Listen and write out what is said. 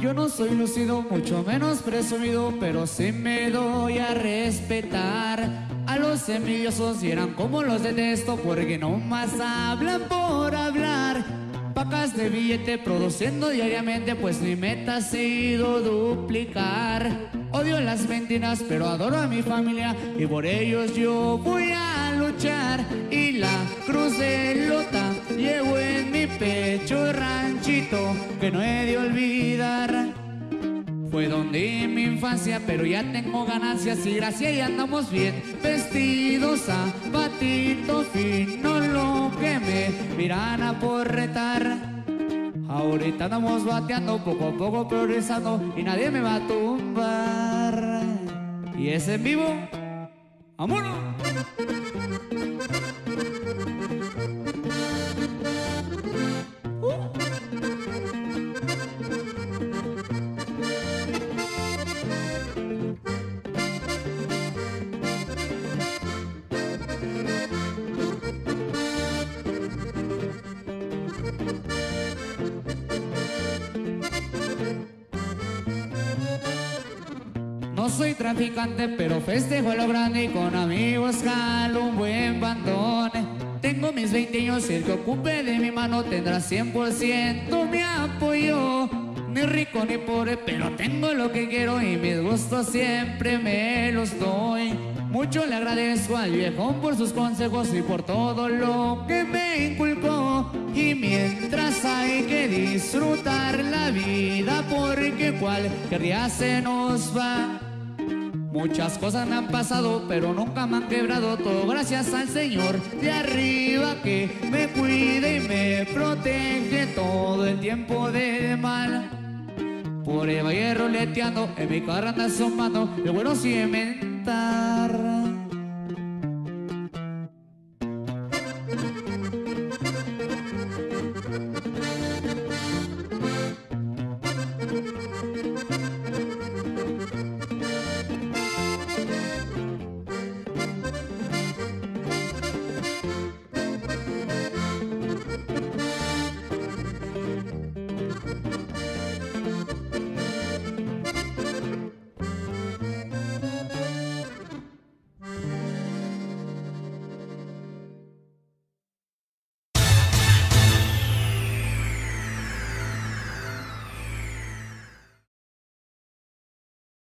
Yo no soy lucido, mucho menos presumido, pero sí me doy a respetar. A los envidiosos y eran como los detesto porque no más hablan por hablar. Pacas de billete produciendo diariamente, pues mi meta ha sido duplicar. Odio las mentiras, pero adoro a mi familia y por ellos yo voy a que no he de olvidar. Fue donde mi infancia, pero ya tengo ganancias y gracias y andamos bien vestidos a batito fino lo que me miran a por retar. Ahorita andamos bateando poco a poco progresando y nadie me va a tumbar. Y es en vivo, ¡vámonos! No soy traficante, pero festejo lo grande y con amigos jalo un buen bandón. Tengo mis 20 años y el que ocupe de mi mano tendrá 100% mi apoyo. Ni rico ni pobre, pero tengo lo que quiero y mis gustos siempre me los doy. Mucho le agradezco al viejón por sus consejos y por todo lo que me inculcó. Y mientras hay que disfrutar la vida, porque cualquier día se nos va. Muchas cosas me han pasado, pero nunca me han quebrado. Todo gracias al Señor de arriba que me cuida y me protege todo el tiempo de mal. Por el valle roleteando, en mi carro anda asomando, el bueno sí inventar.